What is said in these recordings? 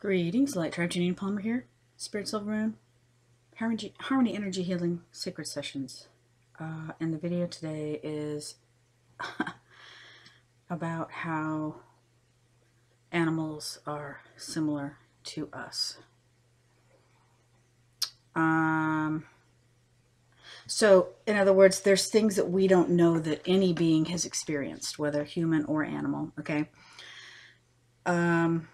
Greetings, Light Tribe. Janine Palmer here. Spirit Silver Moon. Harmony, Harmony Energy Healing Sacred Sessions. Uh, and the video today is about how animals are similar to us. Um, so, in other words, there's things that we don't know that any being has experienced, whether human or animal, okay? Um,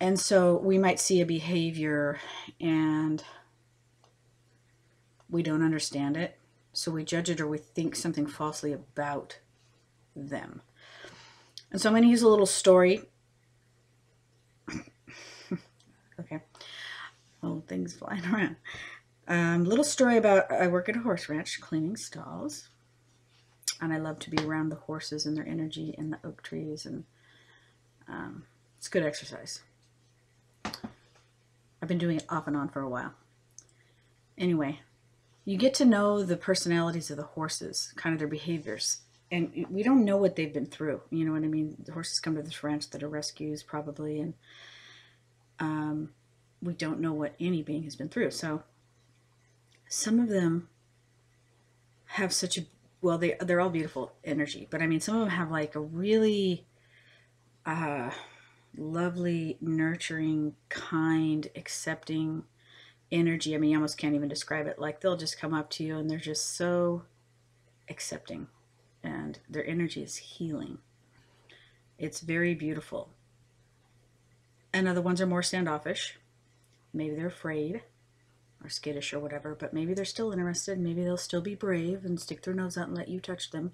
and so we might see a behavior and we don't understand it. So we judge it or we think something falsely about them. And so I'm going to use a little story. okay. Little things flying around. Um, little story about I work at a horse ranch cleaning stalls. And I love to be around the horses and their energy and the oak trees. And um, it's good exercise. I've been doing it off and on for a while. Anyway, you get to know the personalities of the horses, kind of their behaviors. And we don't know what they've been through. You know what I mean? The horses come to this ranch that are rescues, probably, and um, we don't know what any being has been through. So some of them have such a well, they they're all beautiful energy, but I mean, some of them have like a really uh, lovely, nurturing, kind, accepting energy. I mean, you almost can't even describe it. Like they'll just come up to you and they're just so accepting and their energy is healing. It's very beautiful. And other ones are more standoffish. Maybe they're afraid or skittish or whatever, but maybe they're still interested. Maybe they'll still be brave and stick their nose out and let you touch them.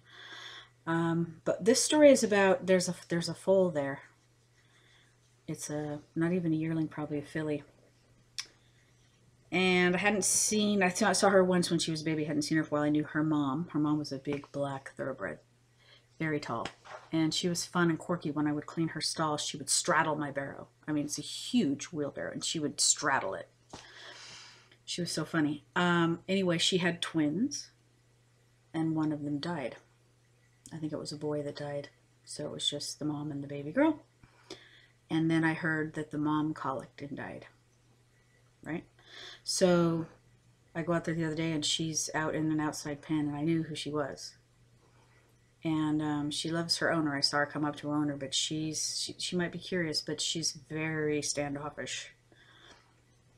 Um, but this story is about there's a there's a foal there it's a not even a yearling, probably a filly. And I hadn't seen, I saw her once when she was a baby. I hadn't seen her for a while. I knew her mom. Her mom was a big black thoroughbred, very tall. And she was fun and quirky. When I would clean her stall, she would straddle my barrow. I mean, it's a huge wheelbarrow, and she would straddle it. She was so funny. Um, anyway, she had twins, and one of them died. I think it was a boy that died. So it was just the mom and the baby girl. And then I heard that the mom colicked and died. Right? So I go out there the other day and she's out in an outside pen and I knew who she was. And um, she loves her owner. I saw her come up to her owner, but she's she, she might be curious, but she's very standoffish.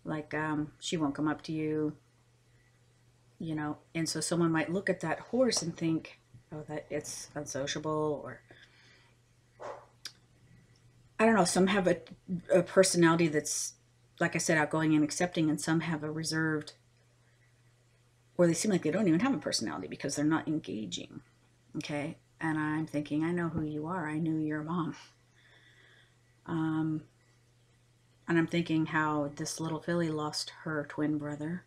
Like um, she won't come up to you, you know. And so someone might look at that horse and think, oh, that it's unsociable or I don't know, some have a, a personality that's, like I said, outgoing and accepting, and some have a reserved, or they seem like they don't even have a personality because they're not engaging. Okay. And I'm thinking, I know who you are. I knew your mom. Um, and I'm thinking how this little filly lost her twin brother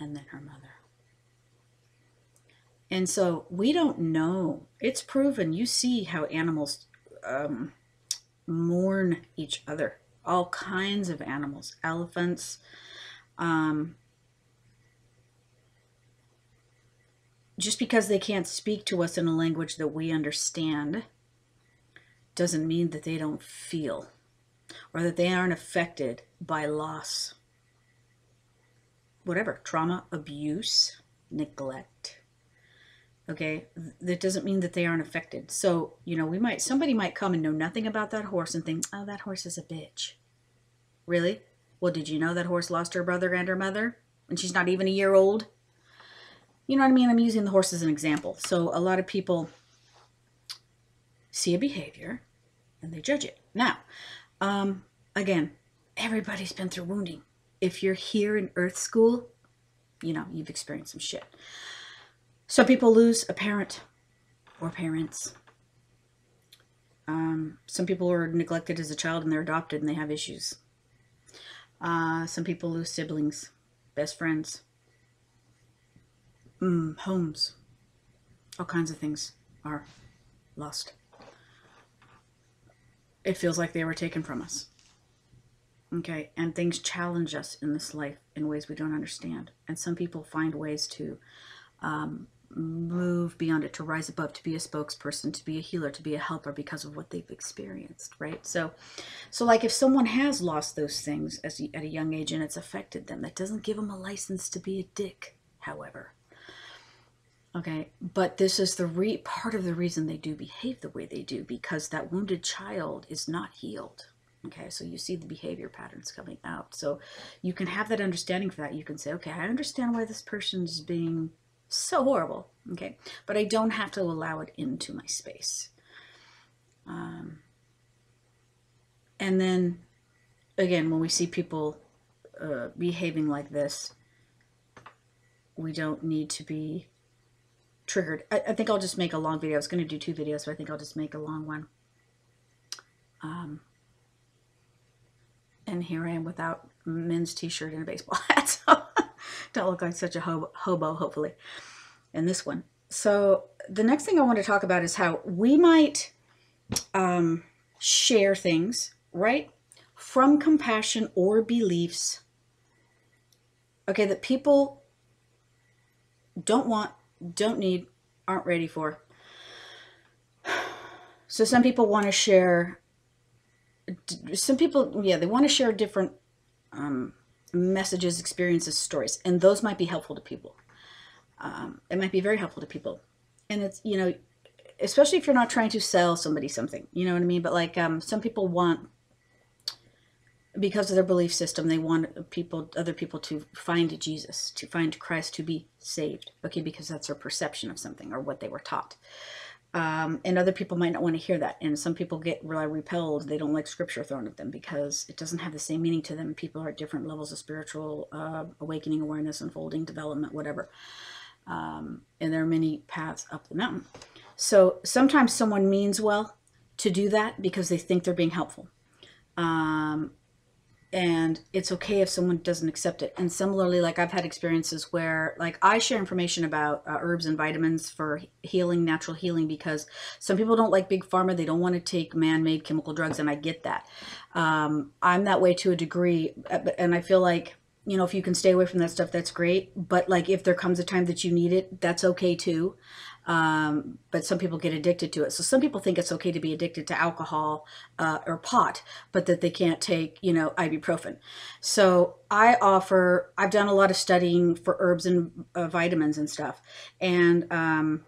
and then her mother. And so we don't know. It's proven. You see how animals um, mourn each other. All kinds of animals, elephants, um, just because they can't speak to us in a language that we understand doesn't mean that they don't feel or that they aren't affected by loss. Whatever, trauma, abuse, neglect, okay? That doesn't mean that they aren't affected. So you know we might somebody might come and know nothing about that horse and think oh that horse is a bitch. Really? Well did you know that horse lost her brother and her mother? And she's not even a year old? You know what i mean? I'm using the horse as an example. So a lot of people see a behavior and they judge it. Now um, again everybody's been through wounding. If you're here in earth school you know you've experienced some shit some people lose a parent or parents. Um, some people are neglected as a child and they're adopted and they have issues. Uh, some people lose siblings, best friends, mm, homes, all kinds of things are lost. It feels like they were taken from us. Okay, and things challenge us in this life in ways we don't understand. And some people find ways to um, move beyond it, to rise above, to be a spokesperson, to be a healer, to be a helper because of what they've experienced, right? So, so like if someone has lost those things as at a young age and it's affected them, that doesn't give them a license to be a dick. However, okay, but this is the re- part of the reason they do behave the way they do because that wounded child is not healed. Okay, so you see the behavior patterns coming out. So you can have that understanding for that. You can say, okay, I understand why this person is being so horrible. Okay, but I don't have to allow it into my space. Um, and then again, when we see people uh, behaving like this, we don't need to be triggered. I, I, think I'll just make a long video. I was going to do two videos, but I think I'll just make a long one. Um, and here I am without men's t-shirt and a baseball hat. So don't look like such a hobo, hopefully, in this one. So the next thing I want to talk about is how we might um, share things, right? From compassion or beliefs, okay, that people don't want, don't need, aren't ready for. So some people want to share some people, yeah, they want to share different um, messages, experiences, stories, and those might be helpful to people. Um, it might be very helpful to people, and it's you know, especially if you're not trying to sell somebody something, you know what I mean. But like um, some people want, because of their belief system, they want people, other people, to find Jesus, to find Christ, to be saved. Okay, because that's their perception of something or what they were taught. Um, and other people might not want to hear that. And some people get really repelled. They don't like scripture thrown at them because it doesn't have the same meaning to them. People are at different levels of spiritual uh, awakening, awareness, unfolding, development, whatever. Um, and there are many paths up the mountain. So sometimes someone means well to do that because they think they're being helpful. Um, and it's okay if someone doesn't accept it. And similarly like i've had experiences where like i share information about uh, herbs and vitamins for healing natural healing because some people don't like big pharma. They don't want to take man-made chemical drugs and i get that. Um, i'm that way to a degree uh, and i feel like you know if you can stay away from that stuff that's great. But like if there comes a time that you need it that's okay too um, but some people get addicted to it. So some people think it's okay to be addicted to alcohol uh, or pot, but that they can't take, you know, ibuprofen. So I offer, I've done a lot of studying for herbs and uh, vitamins and stuff. And um,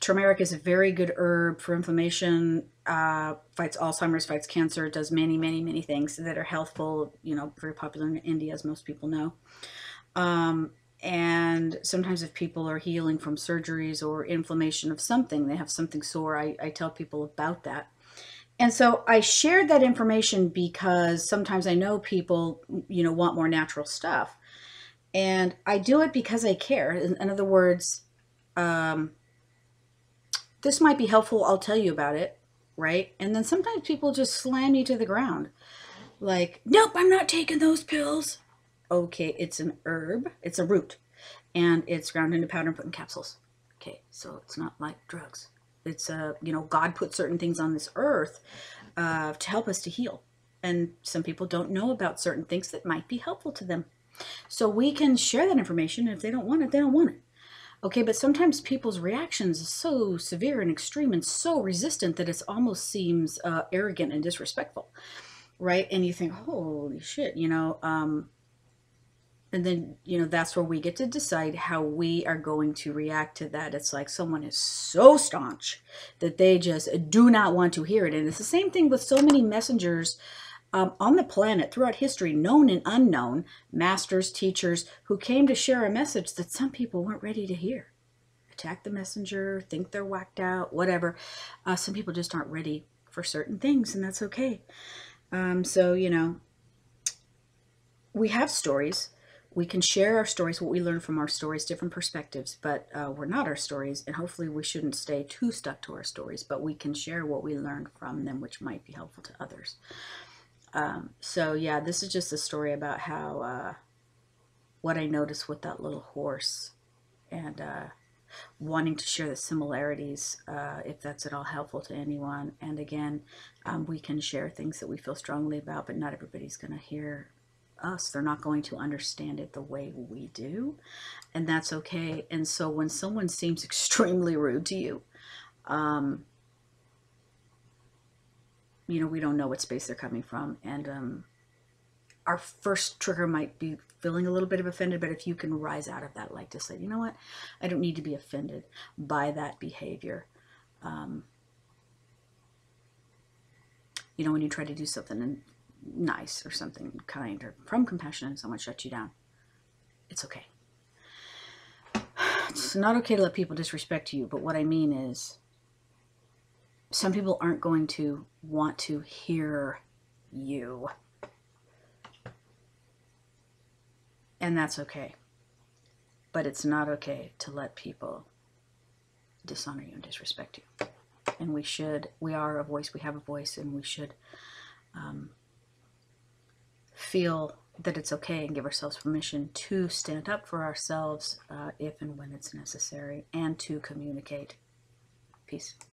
turmeric is a very good herb for inflammation, uh, fights Alzheimer's, fights cancer, does many, many, many things that are healthful, you know, very popular in India, as most people know. Um, and sometimes if people are healing from surgeries or inflammation of something they have something sore I, I, tell people about that. And so i shared that information because sometimes i know people you know want more natural stuff. And i do it because i care. In, in other words um, this might be helpful i'll tell you about it right? And then sometimes people just slam me to the ground. Like nope i'm not taking those pills Okay, it's an herb. It's a root. And it's ground into powder and put in capsules. Okay, so it's not like drugs. It's, a uh, you know, God put certain things on this earth uh, to help us to heal. And some people don't know about certain things that might be helpful to them. So we can share that information. If they don't want it, they don't want it. Okay, but sometimes people's reactions are so severe and extreme and so resistant that it almost seems uh, arrogant and disrespectful, right? And you think, holy shit, you know, um, and then you know that's where we get to decide how we are going to react to that. It's like someone is so staunch that they just do not want to hear it. And it's the same thing with so many messengers um, on the planet throughout history known and unknown masters teachers who came to share a message that some people weren't ready to hear. Attack the messenger think they're whacked out whatever. Uh, some people just aren't ready for certain things and that's okay. Um, so you know we have stories we can share our stories, what we learn from our stories, different perspectives, but uh, we're not our stories, and hopefully we shouldn't stay too stuck to our stories, but we can share what we learned from them, which might be helpful to others. Um, so yeah, this is just a story about how, uh, what I noticed with that little horse, and uh, wanting to share the similarities, uh, if that's at all helpful to anyone. And again, um, we can share things that we feel strongly about, but not everybody's going to hear us. They're not going to understand it the way we do. And that's okay. And so when someone seems extremely rude to you, um, you know, we don't know what space they're coming from. And um, our first trigger might be feeling a little bit of offended, but if you can rise out of that, like to say, you know what, I don't need to be offended by that behavior. Um, you know, when you try to do something nice or something kind or from compassion and someone shuts you down, it's okay. It's not okay to let people disrespect you, but what I mean is some people aren't going to want to hear you. And that's okay. But it's not okay to let people dishonor you and disrespect you. And we should, we are a voice, we have a voice, and we should um, feel that it's okay and give ourselves permission to stand up for ourselves uh, if and when it's necessary and to communicate. Peace.